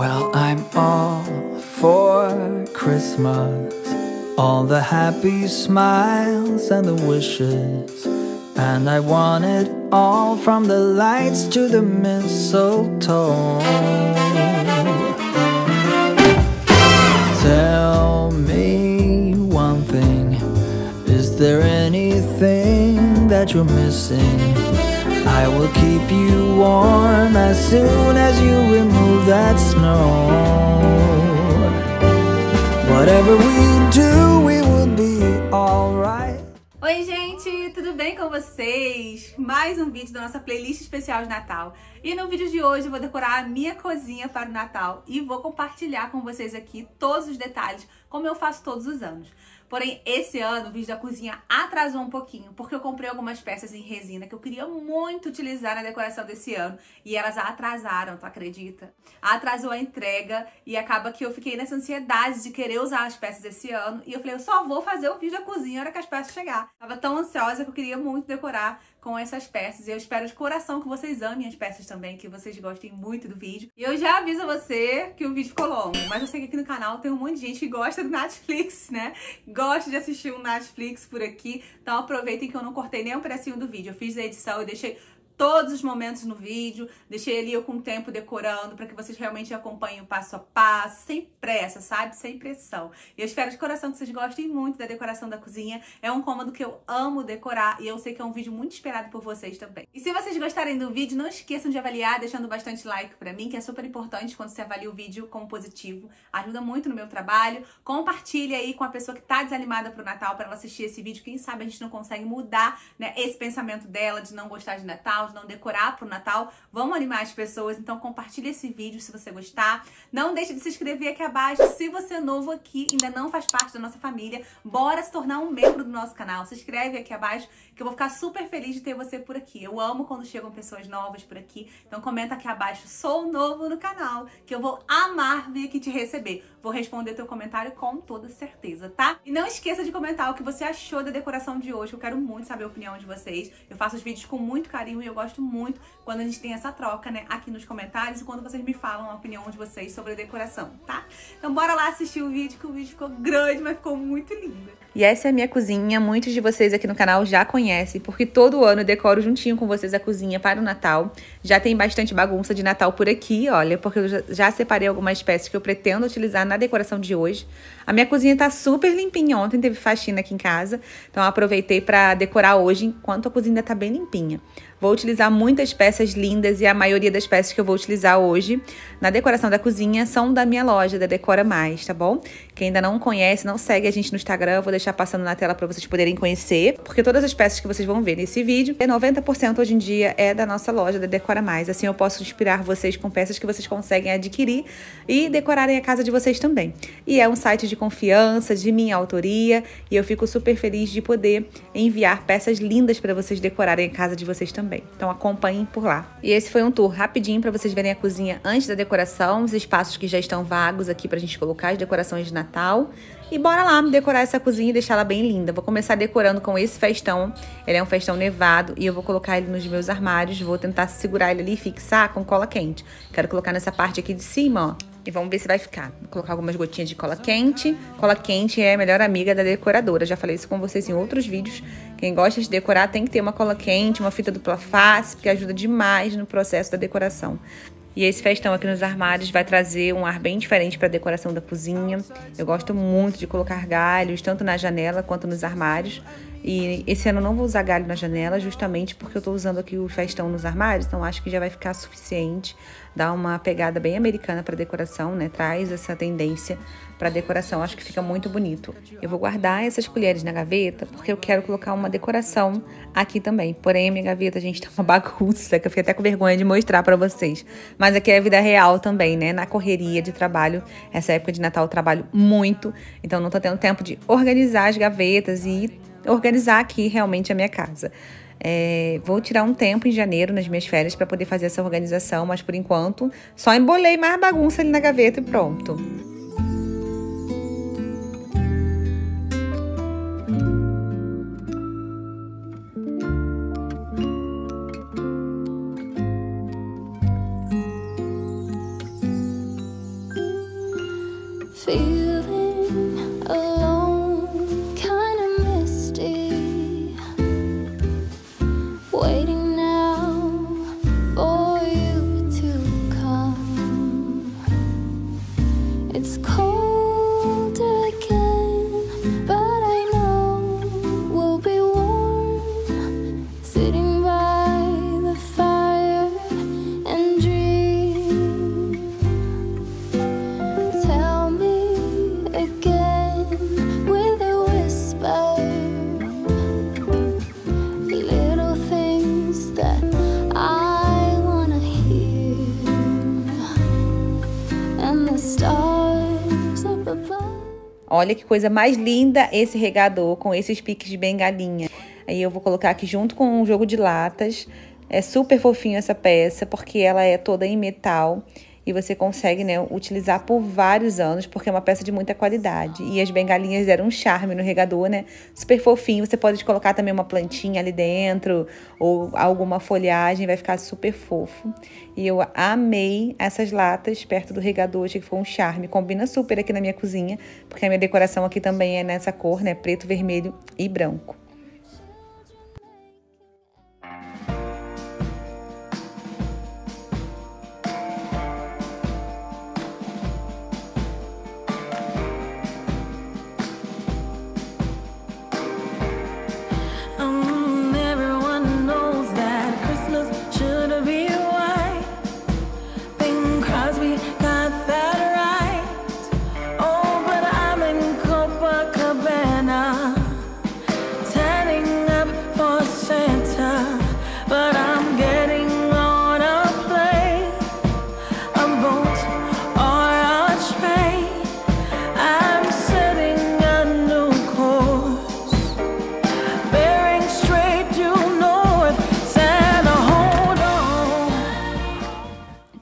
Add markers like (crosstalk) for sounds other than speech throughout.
Well, I'm all for Christmas. All the happy smiles and the wishes. And I want it all from the lights to the mistletoe. Tell me one thing Is there anything that you're missing? I will keep you warm as soon as you remove that snow. Whatever we do, we will be alright. Oi, gente, tudo bem com vocês? Mais um vídeo da nossa playlist especial de Natal. E no vídeo de hoje eu vou decorar a minha cozinha para o Natal e vou compartilhar com vocês aqui todos os detalhes, como eu faço todos os anos. Porém, esse ano o vídeo da cozinha atrasou um pouquinho, porque eu comprei algumas peças em resina que eu queria muito utilizar na decoração desse ano e elas atrasaram, tu acredita? Atrasou a entrega e acaba que eu fiquei nessa ansiedade de querer usar as peças esse ano e eu falei, eu só vou fazer o vídeo da cozinha na hora que as peças chegar. Tava tão ansiosa que eu queria muito decorar com essas peças. E eu espero de coração que vocês amem as peças também, que vocês gostem muito do vídeo. E eu já aviso você que o vídeo ficou longo, mas eu sei que aqui no canal tem um monte de gente que gosta do Netflix, né? Gosta de assistir um Netflix por aqui. Então aproveitem que eu não cortei nem um pedacinho do vídeo. Eu fiz a edição, eu deixei todos os momentos no vídeo, deixei ali eu com o tempo decorando para que vocês realmente acompanhem o passo a passo, sem pressa, sabe? Sem pressão. E eu espero de coração que vocês gostem muito da decoração da cozinha. É um cômodo que eu amo decorar e eu sei que é um vídeo muito esperado por vocês também. E se vocês gostarem do vídeo, não esqueçam de avaliar, deixando bastante like para mim, que é super importante quando você avalia o vídeo como positivo. Ajuda muito no meu trabalho. Compartilhe aí com a pessoa que tá desanimada pro Natal para ela assistir esse vídeo. Quem sabe a gente não consegue mudar, né, esse pensamento dela de não gostar de Natal, não decorar pro Natal, vamos animar as pessoas, então compartilhe esse vídeo se você gostar. Não deixe de se inscrever aqui abaixo se você é novo aqui, ainda não faz parte da nossa família, bora se tornar um membro do nosso canal. Se inscreve aqui abaixo que eu vou ficar super feliz de ter você por aqui. Eu amo quando chegam pessoas novas por aqui, então comenta aqui abaixo, sou novo no canal, que eu vou amar vir aqui te receber. Vou responder teu comentário com toda certeza, tá? E não esqueça de comentar o que você achou da decoração de hoje, eu quero muito saber a opinião de vocês. Eu faço os vídeos com muito carinho e eu gosto muito quando a gente tem essa troca, né, aqui nos comentários e quando vocês me falam a opinião de vocês sobre a decoração, tá? Então bora lá assistir o vídeo, que o vídeo ficou grande, mas ficou muito lindo. E essa é a minha cozinha, muitos de vocês aqui no canal já conhecem, porque todo ano eu decoro juntinho com vocês a cozinha para o Natal. Já tem bastante bagunça de Natal por aqui, olha, porque eu já separei algumas peças que eu pretendo utilizar na decoração de hoje. A minha cozinha tá super limpinha, ontem teve faxina aqui em casa, então aproveitei para decorar hoje enquanto a cozinha tá bem limpinha. Vou utilizar muitas peças lindas e a maioria das peças que eu vou utilizar hoje na decoração da cozinha são da minha loja, da Decora Mais, tá bom? Quem ainda não conhece, não segue a gente no Instagram, vou deixar passando na tela para vocês poderem conhecer, porque todas as peças que vocês vão ver nesse vídeo, 90% hoje em dia é da nossa loja, da Decora Mais. Assim eu posso inspirar vocês com peças que vocês conseguem adquirir e decorarem a casa de vocês também. E é um site de confiança, de minha autoria, e eu fico super feliz de poder enviar peças lindas para vocês decorarem a casa de vocês também. Então acompanhem por lá. E esse foi um tour rapidinho para vocês verem a cozinha antes da decoração, os espaços que já estão vagos aqui pra gente colocar as decorações de Natal. E bora lá decorar essa cozinha e deixar ela bem linda. Vou começar decorando com esse festão. Ele é um festão nevado e eu vou colocar ele nos meus armários. Vou tentar segurar ele ali e fixar com cola quente. Quero colocar nessa parte aqui de cima, ó. E vamos ver se vai ficar. Vou colocar algumas gotinhas de cola quente. Cola quente é a melhor amiga da decoradora. Já falei isso com vocês em outros vídeos. Quem gosta de decorar tem que ter uma cola quente, uma fita dupla face, porque ajuda demais no processo da decoração. E esse festão aqui nos armários vai trazer um ar bem diferente para a decoração da cozinha. Eu gosto muito de colocar galhos, tanto na janela quanto nos armários. E esse ano eu não vou usar galho na janela, justamente porque eu estou usando aqui o festão nos armários, então acho que já vai ficar suficiente. Dá uma pegada bem americana para decoração, né? Traz essa tendência para decoração, acho que fica muito bonito. Eu vou guardar essas colheres na gaveta, porque eu quero colocar uma decoração aqui também. Porém, a minha gaveta, gente, tá uma bagunça, que eu fiquei até com vergonha de mostrar para vocês. Mas aqui é a vida real também, né? Na correria de trabalho, essa época de Natal eu trabalho muito, então não tô tendo tempo de organizar as gavetas e organizar aqui realmente a minha casa. É, vou tirar um tempo em janeiro, nas minhas férias, para poder fazer essa organização, mas por enquanto só embolei mais bagunça ali na gaveta e pronto. Olha que coisa mais linda esse regador com esses piques de bengalinha. Aí eu vou colocar aqui junto com um jogo de latas. É super fofinho essa peça, porque ela é toda em metal e você consegue, né, utilizar por vários anos, porque é uma peça de muita qualidade. E as bengalinhas deram um charme no regador, né? Super fofinho. Você pode colocar também uma plantinha ali dentro ou alguma folhagem, vai ficar super fofo. E eu amei essas latas perto do regador, achei que foi um charme. Combina super aqui na minha cozinha, porque a minha decoração aqui também é nessa cor, né? Preto, vermelho e branco.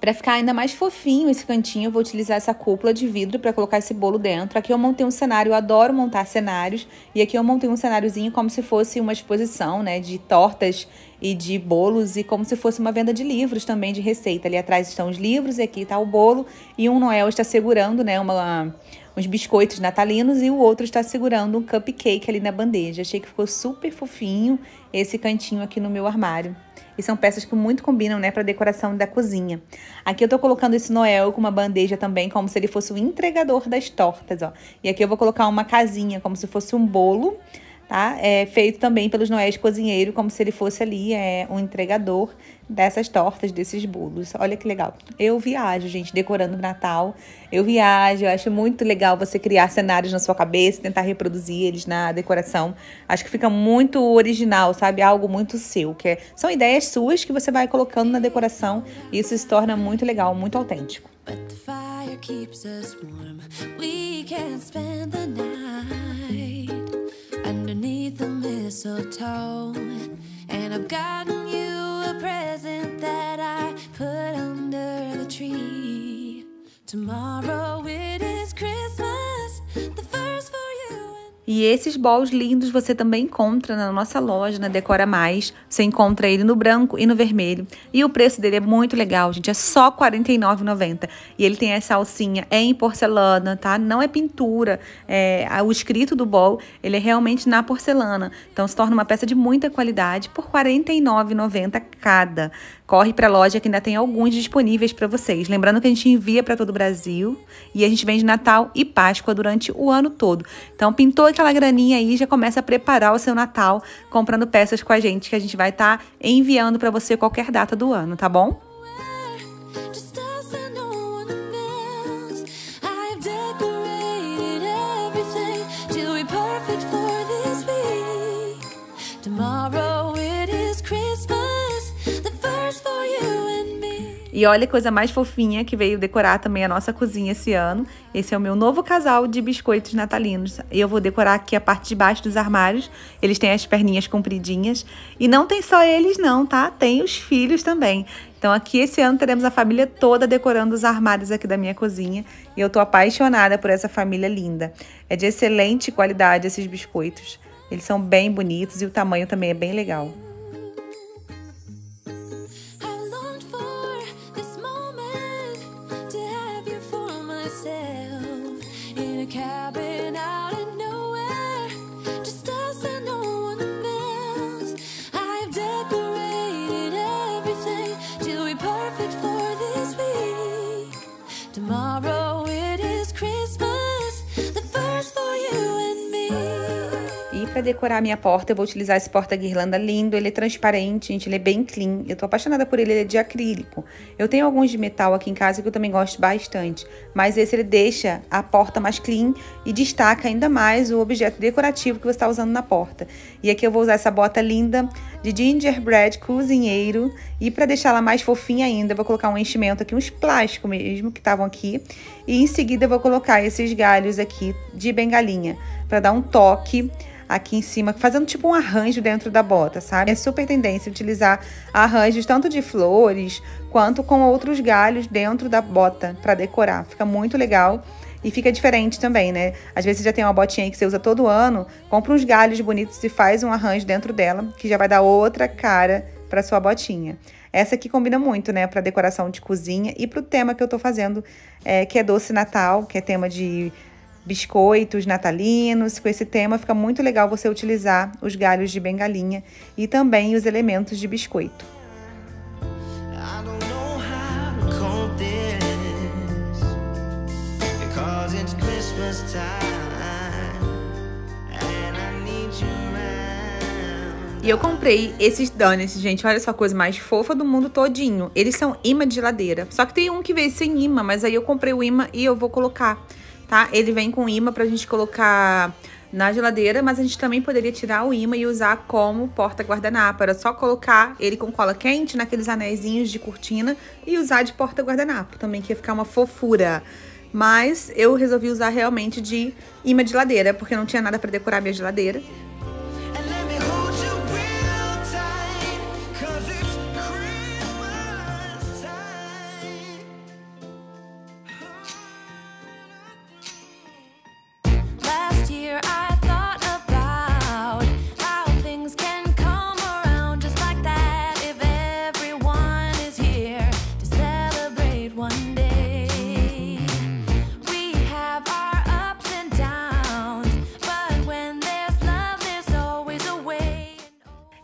Para ficar ainda mais fofinho esse cantinho, eu vou utilizar essa cúpula de vidro para colocar esse bolo dentro. Aqui eu montei um cenário, eu adoro montar cenários. E aqui eu montei um cenáriozinho como se fosse uma exposição, né, de tortas e de bolos e como se fosse uma venda de livros também de receita. Ali atrás estão os livros e aqui está o bolo e um Noel está segurando, né, uma uns biscoitos natalinos e o outro está segurando um cupcake ali na bandeja. Achei que ficou super fofinho esse cantinho aqui no meu armário. E são peças que muito combinam, né, para decoração da cozinha. Aqui eu tô colocando esse Noel com uma bandeja também, como se ele fosse o entregador das tortas, ó. E aqui eu vou colocar uma casinha, como se fosse um bolo, tá? É feito também pelos Noéis Cozinheiro, como se ele fosse ali é, um entregador dessas tortas, desses bolos. Olha que legal. Eu viajo, gente, decorando o Natal. Eu viajo, eu acho muito legal você criar cenários na sua cabeça, tentar reproduzir eles na decoração. Acho que fica muito original, sabe? Algo muito seu, que é, são ideias suas que você vai colocando na decoração e isso se torna muito legal, muito autêntico. And I've gotten you present that I put under the tree. Tomorrow it is Christmas, E esses bowls lindos você também encontra na nossa loja, na Decora Mais. Você encontra ele no branco e no vermelho. E o preço dele é muito legal, gente. É só R$ 49,90. E ele tem essa alcinha é em porcelana, tá? Não é pintura. É, o escrito do bowl, ele é realmente na porcelana. Então se torna uma peça de muita qualidade por R$ 49,90 cada. Corre para a loja que ainda tem alguns disponíveis para vocês. Lembrando que a gente envia para todo o Brasil e a gente vende Natal e Páscoa durante o ano todo. Então, pintou aquela graninha aí, já começa a preparar o seu Natal comprando peças com a gente, que a gente vai estar enviando para você qualquer data do ano, tá bom? E olha que coisa mais fofinha que veio decorar também a nossa cozinha esse ano. Esse é o meu novo casal de biscoitos natalinos. Eu vou decorar aqui a parte de baixo dos armários. Eles têm as perninhas compridinhas. E não tem só eles não, tá? Tem os filhos também. Então aqui esse ano teremos a família toda decorando os armários aqui da minha cozinha. E eu tô apaixonada por essa família linda. É de excelente qualidade esses biscoitos. Eles são bem bonitos e o tamanho também é bem legal. E para decorar a minha porta, eu vou utilizar esse porta-guirlanda lindo. Ele é transparente, gente. Ele é bem clean. Eu tô apaixonada por ele. Ele é de acrílico. Eu tenho alguns de metal aqui em casa que eu também gosto bastante. Mas esse ele deixa a porta mais clean e destaca ainda mais o objeto decorativo que você está usando na porta. E aqui eu vou usar essa bota linda de gingerbread cozinheiro. E para deixar ela mais fofinha ainda, vou colocar um enchimento aqui, uns plásticos mesmo que estavam aqui. E em seguida vou colocar esses galhos aqui de bengalinha para dar um toque aqui em cima, fazendo tipo um arranjo dentro da bota, sabe? É super tendência utilizar arranjos tanto de flores quanto com outros galhos dentro da bota para decorar. Fica muito legal e fica diferente também, né? Às vezes você já tem uma botinha aí que você usa todo ano, compra uns galhos bonitos e faz um arranjo dentro dela, que já vai dar outra cara para sua botinha. Essa aqui combina muito, né, para decoração de cozinha e para o tema que eu tô fazendo, é, que é doce natal, que é tema de biscoitos natalinos. Com esse tema fica muito legal você utilizar os galhos de bengalinha e também os elementos de biscoito. E eu comprei esses donuts, gente. Olha só a coisa mais fofa do mundo todinho. Eles são imã de geladeira. Só que tem um que veio sem imã, mas aí eu comprei o imã e eu vou colocar tá? Ele vem com imã pra gente colocar na geladeira, mas a gente também poderia tirar o imã e usar como porta-guardanapo. Era só colocar ele com cola quente naqueles anéisinhos de cortina e usar de porta-guardanapo também, que ia ficar uma fofura. Mas eu resolvi usar realmente de imã de geladeira, porque não tinha nada para decorar minha geladeira.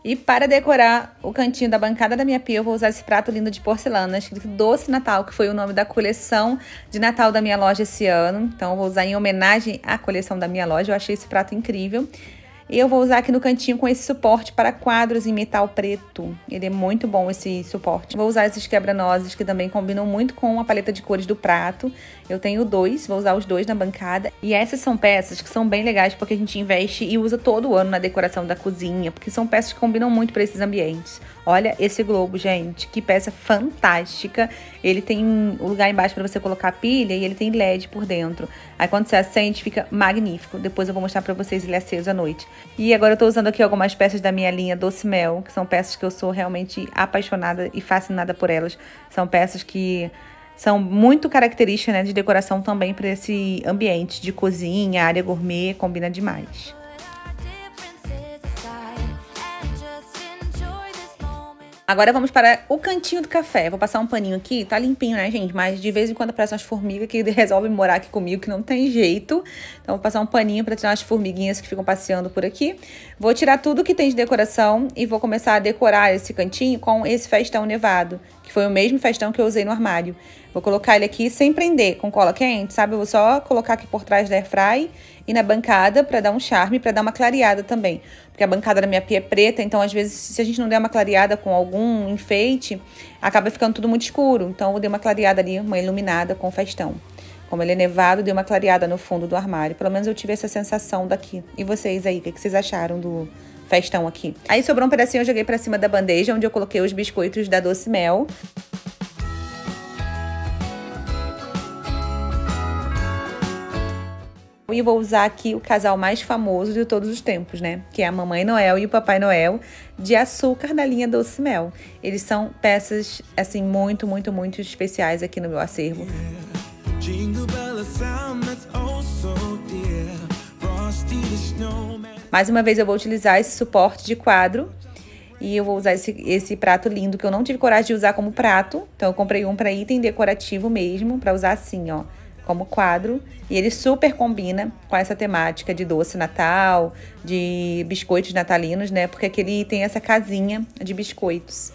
E para decorar o cantinho da bancada da minha pia, eu vou usar esse prato lindo de porcelana, escrito Doce Natal, que foi o nome da coleção de Natal da minha loja esse ano. Então, eu vou usar em homenagem à coleção da minha loja. Eu achei esse prato incrível. Eu vou usar aqui no cantinho com esse suporte para quadros em metal preto. Ele é muito bom esse suporte. Vou usar esses quebra-nozes que também combinam muito com a paleta de cores do prato. Eu tenho dois, vou usar os dois na bancada. E essas são peças que são bem legais porque a gente investe e usa todo ano na decoração da cozinha, porque são peças que combinam muito para esses ambientes. Olha esse globo, gente, que peça fantástica. Ele tem um lugar embaixo para você colocar a pilha e ele tem LED por dentro. Aí quando você acende, fica magnífico. Depois eu vou mostrar para vocês ele aceso à noite. E agora eu tô usando aqui algumas peças da minha linha Doce Mel, que são peças que eu sou realmente apaixonada e fascinada por elas. São peças que são muito características né, de decoração também para esse ambiente de cozinha, área gourmet, combina demais. Agora vamos para o cantinho do café. Vou passar um paninho aqui, tá limpinho, né, gente? Mas de vez em quando aparecem umas formigas que (laughs) resolvem morar aqui comigo, que não tem jeito. Então vou passar um paninho para tirar as formiguinhas que ficam passeando por aqui. Vou tirar tudo que tem de decoração e vou começar a decorar esse cantinho com esse festão nevado, que foi o mesmo festão que eu usei no armário. Vou colocar ele aqui sem prender com cola quente, sabe? Eu vou só colocar aqui por trás da airfry e na bancada para dar um charme, para dar uma clareada também. Porque a bancada da minha pia é preta, então às vezes se a gente não der uma clareada com algum enfeite, acaba ficando tudo muito escuro. Então eu dei uma clareada ali, uma iluminada com festão. Como ele é nevado, dei uma clareada no fundo do armário. Pelo menos eu tive essa sensação daqui. E vocês aí, o que vocês acharam do festão aqui? Aí sobrou um pedacinho, eu joguei para cima da bandeja, onde eu coloquei os biscoitos da Doce Mel. E vou usar aqui o casal mais famoso de todos os tempos, né? Que é a Mamãe Noel e o Papai Noel de açúcar da linha Doce Mel. Eles são peças, assim, muito, muito, muito especiais aqui no meu acervo. Mais uma vez eu vou utilizar esse suporte de quadro e eu vou usar esse, esse prato lindo que eu não tive coragem de usar como prato. Então eu comprei um para item decorativo mesmo, para usar assim, ó como quadro e ele super combina com essa temática de doce natal, de biscoitos natalinos, né? Porque aqui ele tem essa casinha de biscoitos.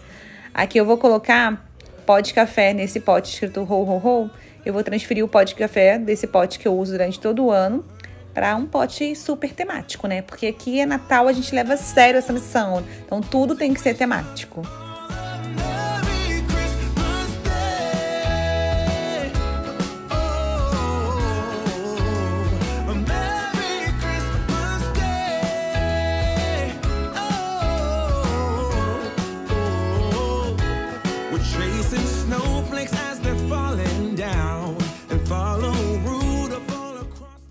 Aqui eu vou colocar pó de café nesse pote escrito ho ho ho. Eu vou transferir o pó de café desse pote que eu uso durante todo o ano para um pote super temático, né? Porque aqui é Natal, a gente leva a sério essa missão. Então tudo tem que ser temático.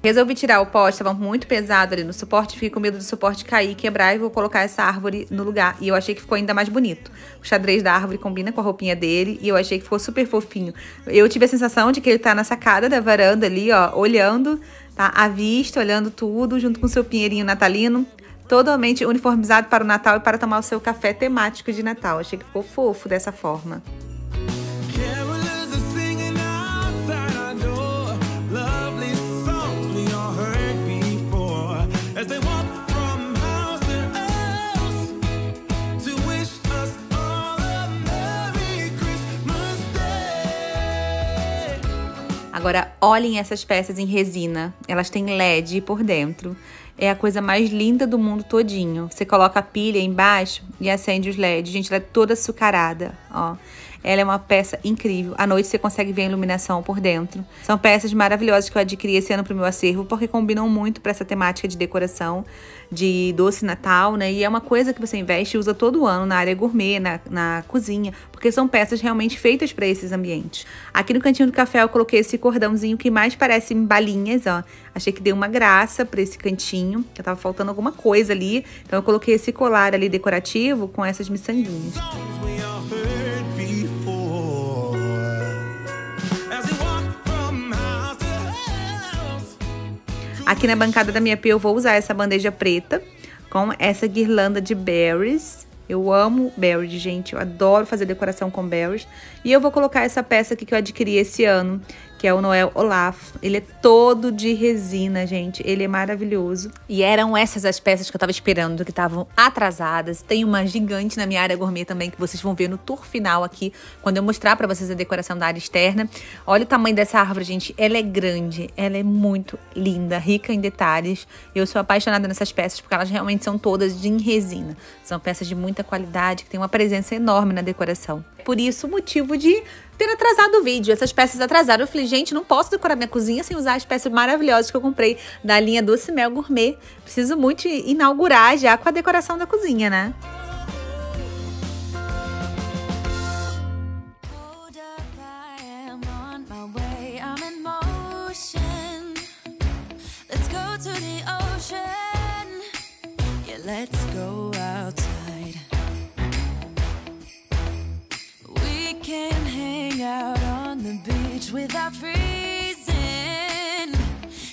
Resolvi tirar o pote, estava muito pesado ali no suporte, fiquei com medo do suporte cair, quebrar e vou colocar essa árvore no lugar. E eu achei que ficou ainda mais bonito. O xadrez da árvore combina com a roupinha dele e eu achei que ficou super fofinho. Eu tive a sensação de que ele tá na sacada da varanda ali, ó, olhando, tá? À vista, olhando tudo, junto com o seu pinheirinho natalino. Totalmente uniformizado para o Natal e para tomar o seu café temático de Natal. Achei que ficou fofo dessa forma. Agora, olhem essas peças em resina. Elas têm LED por dentro. É a coisa mais linda do mundo todinho. Você coloca a pilha embaixo e acende os LEDs. Gente, ela é toda açucarada, ó. Ela é uma peça incrível. À noite você consegue ver a iluminação por dentro. São peças maravilhosas que eu adquiri esse ano pro meu acervo, porque combinam muito para essa temática de decoração de doce natal, né? E é uma coisa que você investe e usa todo ano na área gourmet, na, na cozinha, porque são peças realmente feitas para esses ambientes. Aqui no cantinho do café eu coloquei esse cordãozinho que mais parece balinhas, ó. Achei que deu uma graça para esse cantinho, que tava faltando alguma coisa ali. Então eu coloquei esse colar ali decorativo com essas miçanguinhas. Aqui na bancada da minha pia eu vou usar essa bandeja preta com essa guirlanda de berries. Eu amo berries, gente. Eu adoro fazer decoração com berries. E eu vou colocar essa peça aqui que eu adquiri esse ano, que é o Noel Olaf. Ele é todo de resina, gente. Ele é maravilhoso. E eram essas as peças que eu tava esperando, que estavam atrasadas. Tem uma gigante na minha área gourmet também, que vocês vão ver no tour final aqui, quando eu mostrar pra vocês a decoração da área externa. Olha o tamanho dessa árvore, gente. Ela é grande, ela é muito linda, rica em detalhes. Eu sou apaixonada nessas peças, porque elas realmente são todas de resina. São peças de muita qualidade, que tem uma presença enorme na decoração. Por isso, o motivo de ter atrasado o vídeo. Essas peças atrasaram. Eu falei, gente, não posso decorar minha cozinha sem usar as peças maravilhosas que eu comprei da linha Doce Mel Gourmet. Preciso muito inaugurar já com a decoração da cozinha, né? Hold hang out on the beach without freezing.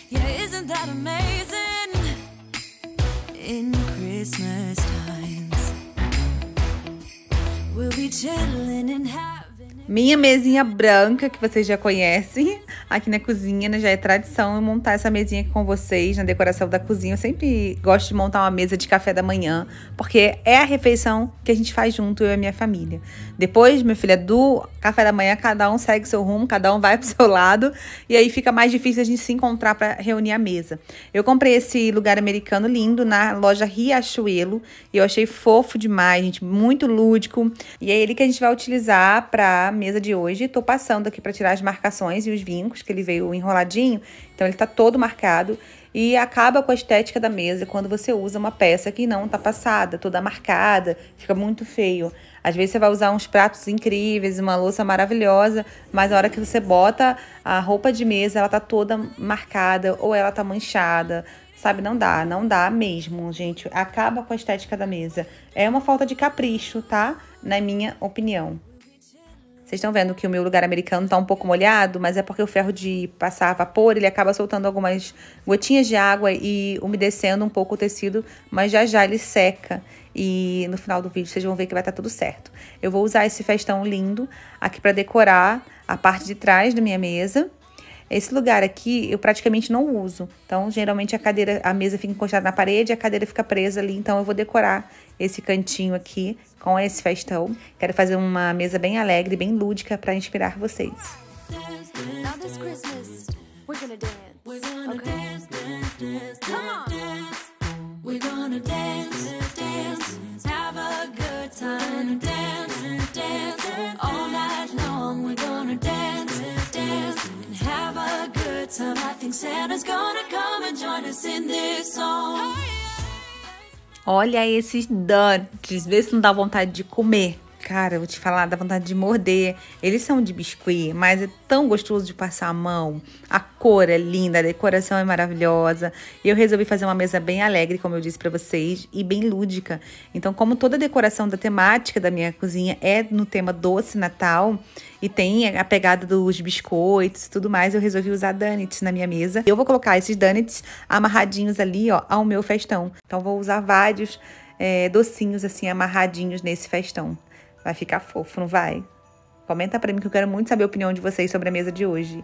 Yeah, isn't that amazing? In Christmas times. We'll be chilling and having. Minha mesinha branca, que vocês já conhecem, aqui na cozinha, né? Já é tradição eu montar essa mesinha aqui com vocês na decoração da cozinha. Eu sempre gosto de montar uma mesa de café da manhã, porque é a refeição que a gente faz junto, eu e a minha família. Depois, minha filha, do café da manhã, cada um segue seu rumo, cada um vai pro seu lado, e aí fica mais difícil a gente se encontrar para reunir a mesa. Eu comprei esse lugar americano lindo na loja Riachuelo, e eu achei fofo demais, gente, muito lúdico. E é ele que a gente vai utilizar para mesa de hoje. Tô passando aqui para tirar as marcações e os vincos, que ele veio enroladinho, então ele tá todo marcado. E acaba com a estética da mesa quando você usa uma peça que não tá passada, toda marcada, fica muito feio. Às vezes você vai usar uns pratos incríveis, uma louça maravilhosa, mas na hora que você bota a roupa de mesa, ela tá toda marcada ou ela tá manchada. Sabe, não dá, não dá mesmo, gente. Acaba com a estética da mesa. É uma falta de capricho, tá? Na minha opinião. Vocês estão vendo que o meu lugar americano tá um pouco molhado, mas é porque o ferro de passar vapor, ele acaba soltando algumas gotinhas de água e umedecendo um pouco o tecido, mas já já ele seca. E no final do vídeo vocês vão ver que vai estar tudo certo. Eu vou usar esse festão lindo aqui para decorar a parte de trás da minha mesa. Esse lugar aqui eu praticamente não uso. Então, geralmente a cadeira, a mesa fica encostada na parede, a cadeira fica presa ali. Então, eu vou decorar esse cantinho aqui com esse festão. Quero fazer uma mesa bem alegre, bem lúdica para inspirar vocês. Now this Christmas, we're gonna dance. okay? dance, dance, dance. We're gonna dance, dance, have a good time, dance, dance, all night long. We're gonna dance, dance, and have a good time. I think Santa's gonna come and join us in this song. Olha esses donuts, vê se não dá vontade de comer. Cara, eu vou te falar, dá vontade de morder. Eles são de biscuit, mas é tão gostoso de passar a mão. A cor é linda, a decoração é maravilhosa. E eu resolvi fazer uma mesa bem alegre, como eu disse para vocês, e bem lúdica. Então, como toda a decoração da temática da minha cozinha é no tema doce Natal, e tem a pegada dos biscoitos e tudo mais, eu resolvi usar donuts na minha mesa. Eu vou colocar esses donuts amarradinhos ali, ó, ao meu festão. Então, vou usar vários é, docinhos assim amarradinhos nesse festão. Vai ficar fofo, não vai? Comenta pra mim que eu quero muito saber a opinião de vocês sobre a mesa de hoje.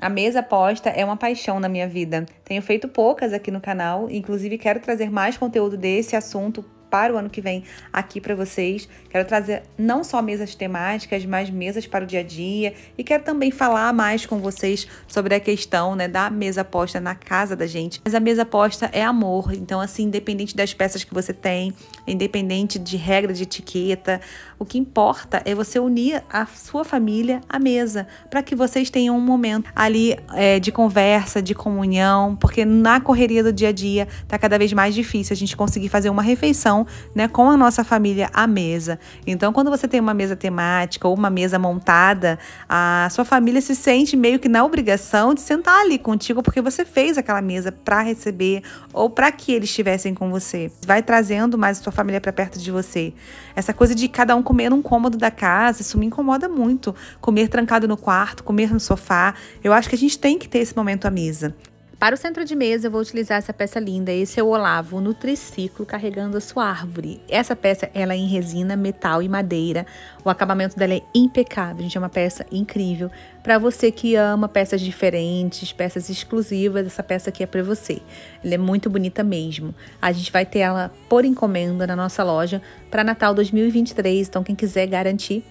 A mesa posta é uma paixão na minha vida. Tenho feito poucas aqui no canal, inclusive quero trazer mais conteúdo desse assunto para o ano que vem aqui para vocês. Quero trazer não só mesas temáticas, mas mesas para o dia a dia e quero também falar mais com vocês sobre a questão, né, da mesa posta na casa da gente. Mas a mesa posta é amor, então assim, independente das peças que você tem, independente de regra de etiqueta, o que importa é você unir a sua família à mesa, para que vocês tenham um momento ali é, de conversa, de comunhão, porque na correria do dia a dia tá cada vez mais difícil a gente conseguir fazer uma refeição, né, com a nossa família à mesa. Então, quando você tem uma mesa temática ou uma mesa montada, a sua família se sente meio que na obrigação de sentar ali contigo, porque você fez aquela mesa para receber ou para que eles estivessem com você. Vai trazendo mais a sua família para perto de você. Essa coisa de cada um comer num cômodo da casa, isso me incomoda muito. Comer trancado no quarto, comer no sofá. Eu acho que a gente tem que ter esse momento à mesa. Para o centro de mesa, eu vou utilizar essa peça linda. Esse é o Olavo no triciclo carregando a sua árvore. Essa peça ela é em resina, metal e madeira. O acabamento dela é impecável. Gente, é uma peça incrível. Para você que ama peças diferentes, peças exclusivas, essa peça aqui é para você. Ela é muito bonita mesmo. A gente vai ter ela por encomenda na nossa loja para Natal 2023. Então, quem quiser garantir,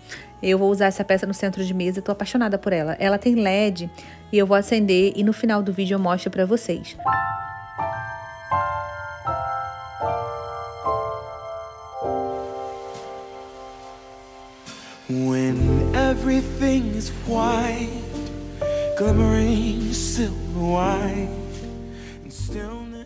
eu vou usar essa peça no centro de mesa, estou apaixonada por ela. Ela tem LED e eu vou acender e no final do vídeo eu mostro para vocês. When everything is white, glimmering silver white.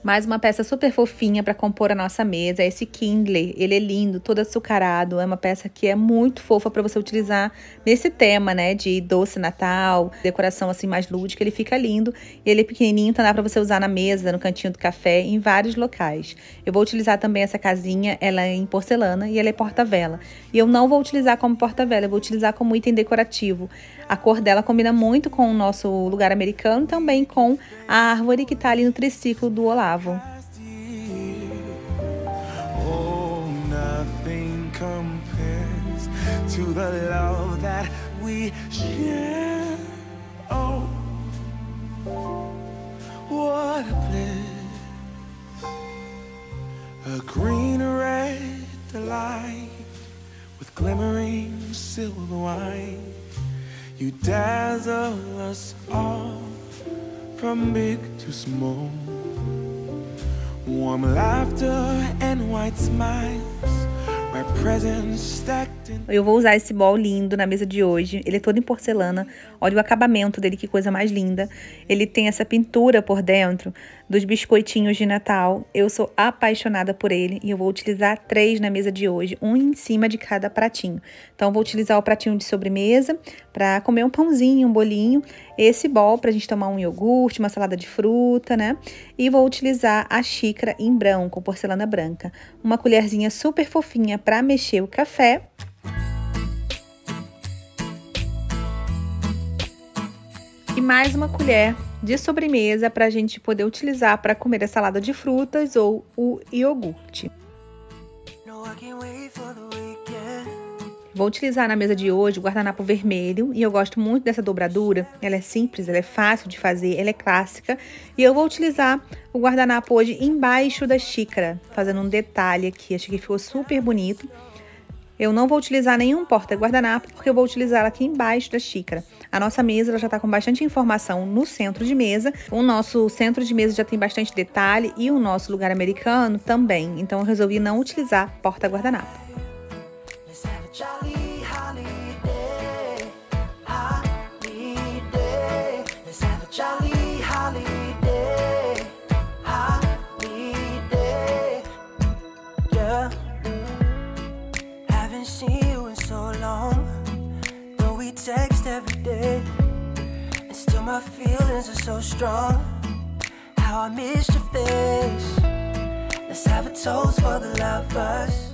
Mais uma peça super fofinha para compor a nossa mesa, é esse Kindle. Ele é lindo, todo açucarado, é uma peça que é muito fofa para você utilizar nesse tema, né, de doce Natal, decoração assim mais lúdica, ele fica lindo. E ele é pequenininho, então dá para você usar na mesa, no cantinho do café, em vários locais. Eu vou utilizar também essa casinha, ela é em porcelana e ela é porta-vela. E eu não vou utilizar como porta-vela, eu vou utilizar como item decorativo. A cor dela combina muito com o nosso lugar americano, também com a árvore que está ali no triciclo do Olavo. Oh. Oh, a green red delight with glimmering silver white. You dazzle us all from big to small. Warm laughter and white smiles, Eu vou usar esse bol lindo na mesa de hoje. Ele é todo em porcelana. Olha o acabamento dele, que coisa mais linda. Ele tem essa pintura por dentro dos biscoitinhos de Natal. Eu sou apaixonada por ele e eu vou utilizar três na mesa de hoje, um em cima de cada pratinho. Então, vou utilizar o pratinho de sobremesa para comer um pãozinho, um bolinho. Esse bol para a gente tomar um iogurte, uma salada de fruta, né? E vou utilizar a xícara em branco, porcelana branca. Uma colherzinha super fofinha para mexer o café. E mais uma colher de sobremesa para a gente poder utilizar para comer a salada de frutas ou o iogurte. No, Vou utilizar na mesa de hoje o guardanapo vermelho e eu gosto muito dessa dobradura. Ela é simples, ela é fácil de fazer, ela é clássica. E eu vou utilizar o guardanapo hoje embaixo da xícara, fazendo um detalhe aqui. Achei que ficou super bonito. Eu não vou utilizar nenhum porta-guardanapo, porque eu vou utilizar aqui embaixo da xícara. A nossa mesa ela já está com bastante informação no centro de mesa. O nosso centro de mesa já tem bastante detalhe e o nosso lugar americano também. Então eu resolvi não utilizar porta-guardanapo. Jolly holiday, holiday. Let's have a jolly holiday, holiday. Yeah. Haven't seen you in so long. Though we text every day, and still my feelings are so strong. How I missed your face. Let's have a toast for the lovers.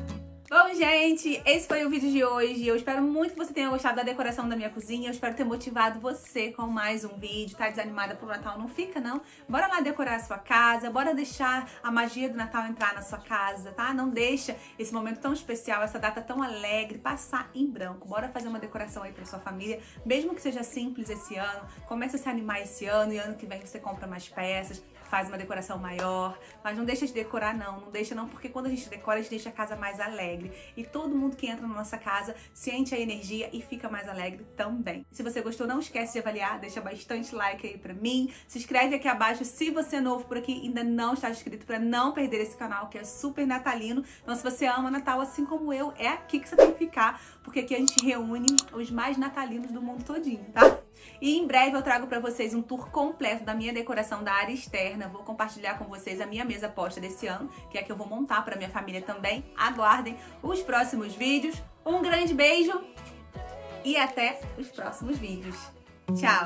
Bom, gente, esse foi o vídeo de hoje. Eu espero muito que você tenha gostado da decoração da minha cozinha. Eu espero ter motivado você com mais um vídeo. Tá desanimada pro Natal? Não fica, não. Bora lá decorar a sua casa. Bora deixar a magia do Natal entrar na sua casa, tá? Não deixa esse momento tão especial, essa data tão alegre passar em branco. Bora fazer uma decoração aí pra sua família. Mesmo que seja simples esse ano. Comece a se animar esse ano e ano que vem você compra mais peças faz uma decoração maior, mas não deixa de decorar não, não deixa não, porque quando a gente decora, a gente deixa a casa mais alegre e todo mundo que entra na nossa casa sente a energia e fica mais alegre também. Se você gostou, não esquece de avaliar, deixa bastante like aí pra mim, se inscreve aqui abaixo se você é novo por aqui e ainda não está inscrito para não perder esse canal que é super natalino. Então se você ama Natal assim como eu, é aqui que você tem que ficar, porque aqui a gente reúne os mais natalinos do mundo todinho, tá? E em breve eu trago pra vocês um tour completo da minha decoração da área externa. Vou compartilhar com vocês a minha mesa posta desse ano, que é a que eu vou montar pra minha família também. Aguardem os próximos vídeos. Um grande beijo e até os próximos vídeos. Tchau!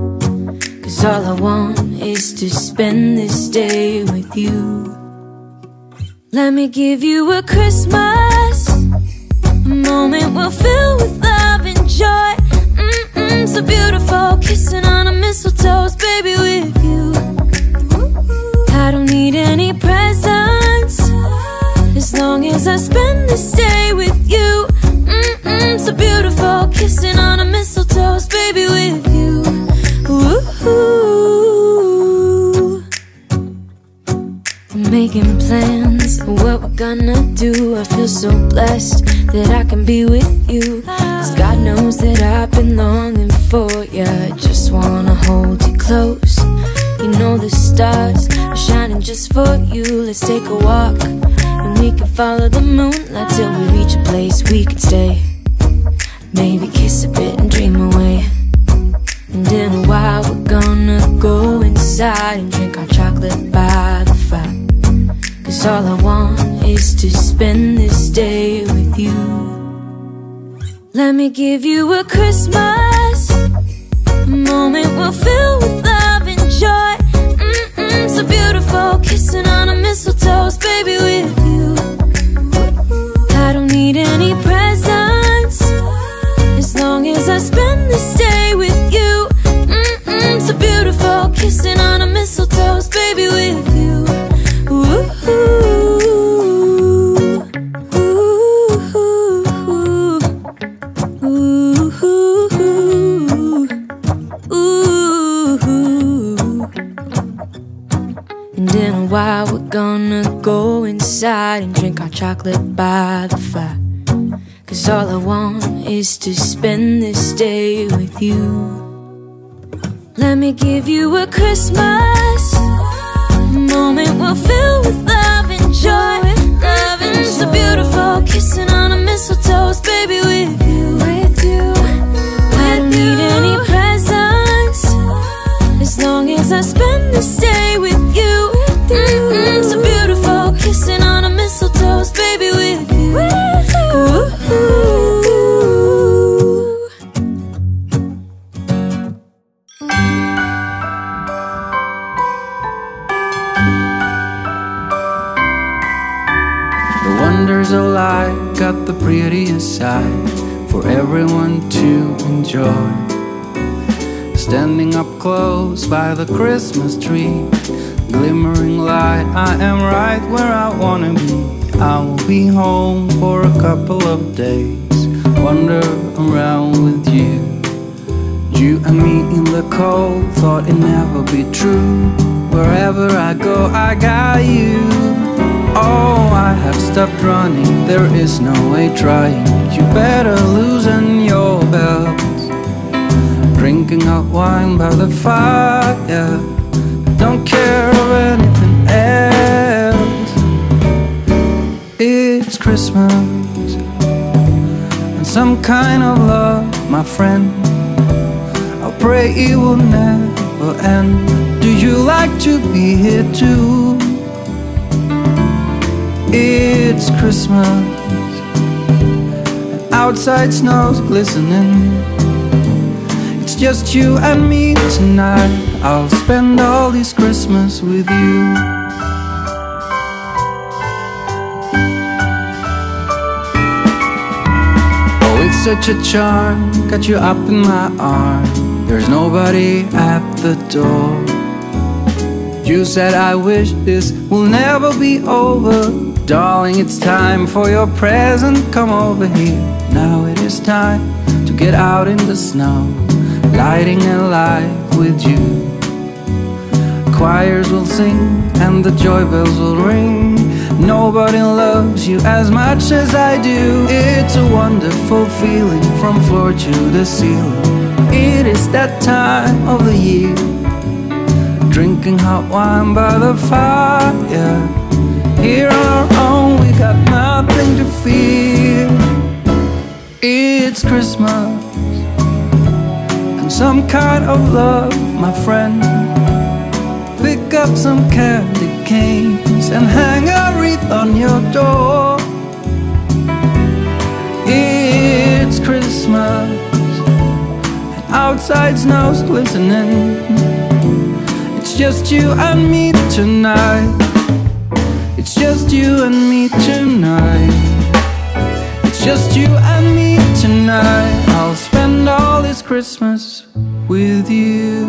Cause all I want is to spend this day with you. Let me give you a Christmas, a moment we'll fill with love and joy. Mm-mm, so beautiful, kissing on a mistletoe's baby with you. I don't need any presents as long as I spend this day with you. Mm-mm, so beautiful, kissing on a mistletoe's baby with you. Ooh. Making plans what we're gonna do. I feel so blessed that I can be with you. Cause God knows that I've been longing for you. I just wanna hold you close. You know the stars are shining just for you. Let's take a walk and we can follow the moonlight till we reach a place we can stay. Maybe kiss a bit and dream away. And in a while, we're gonna go inside and drink our chocolate by the fire. Cause all I want is to spend this day with you. Let me give you a Christmas, a moment we'll fill with love and joy. Mm-mm, so beautiful, kissing on a mistletoe's baby with you. I don't need any presents as long as I spend this day kissing on a mistletoe's baby with you. Ooh, ooh, ooh, ooh. And in a while, we're gonna go inside and drink our chocolate by the fire. Cause all I want is to spend this day with you. Let me give you a Christmas, hot wine by the fire. Don't care of anything else. It's Christmas and some kind of love, my friend. I pray it will never end. Do you like to be here too? It's Christmas. And outside snow's glistening. Just you and me tonight. I'll spend all this Christmas with you. Oh, it's such a charm. Got you up in my arm. There's nobody at the door. You said I wish this will never be over. Darling, it's time for your present. Come over here. Now it is time to get out in the snow, lighting a life with you. Choirs will sing and the joy bells will ring. Nobody loves you as much as I do. It's a wonderful feeling from floor to the ceiling. It is that time of the year. Drinking hot wine by the fire. Here on our own, we got nothing to fear. It's Christmas some kind of love, my friend. Pick up some candy canes and hang a wreath on your door. It's Christmas, and outside snow's glistening. It's just you and me tonight. It's just you and me tonight. It's just you and me tonight. I'll spend all this Christmas with you.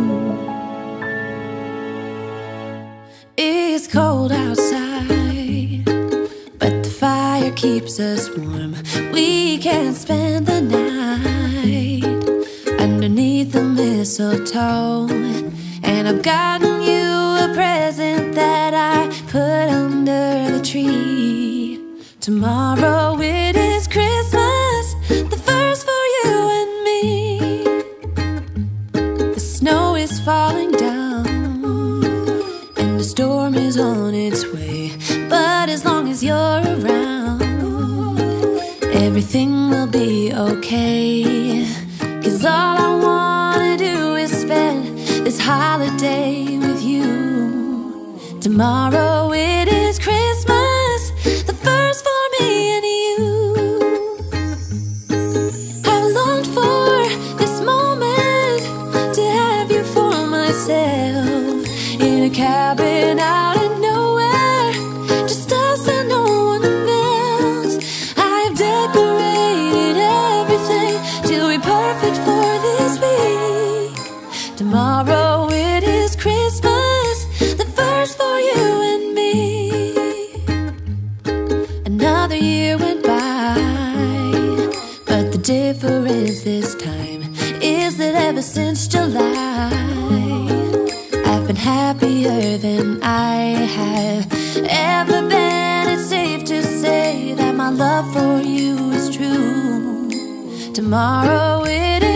It's cold outside, but the fire keeps us warm. We can spend the night underneath the mistletoe. And I've gotten you a present that I put under the tree. Tomorrow it everything will be okay. Cause all I wanna do is spend this holiday with you. Tomorrow it is have ever been. It's safe to say that my love for you is true. Tomorrow it is